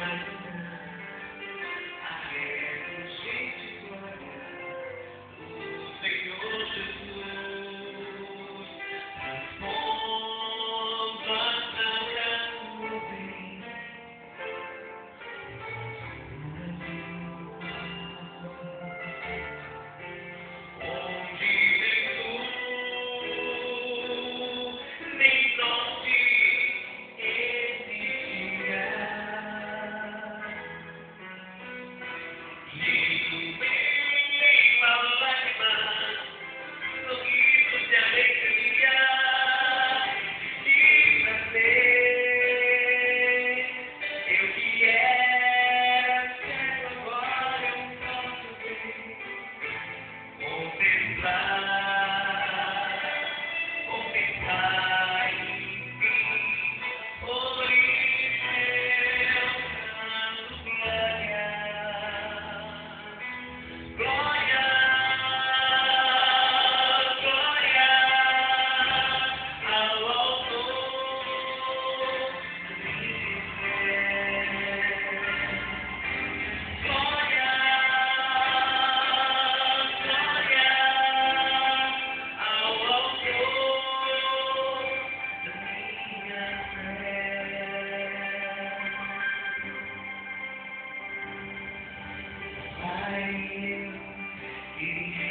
to say you.